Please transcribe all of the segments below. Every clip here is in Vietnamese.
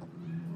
Thank you.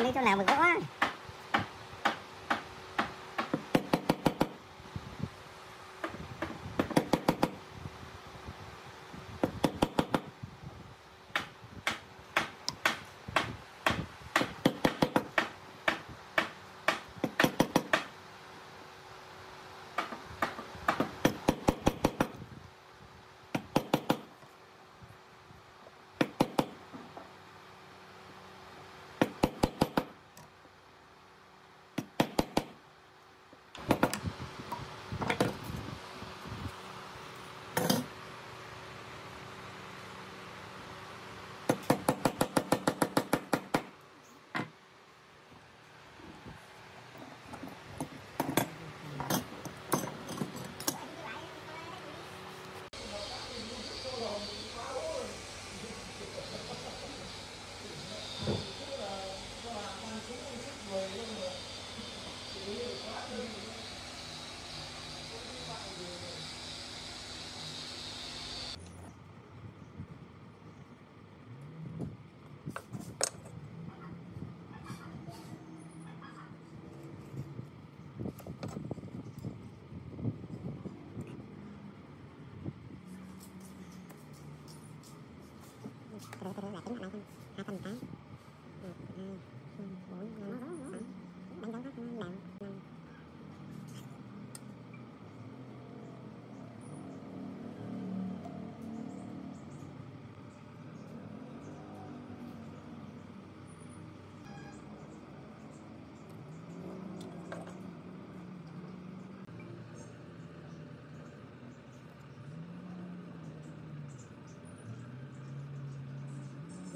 Mình đi chỗ nào mà có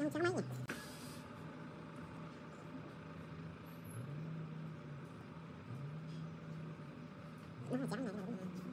quá không trắng mấy nhỉ nó hơi trắng này đâu đúng không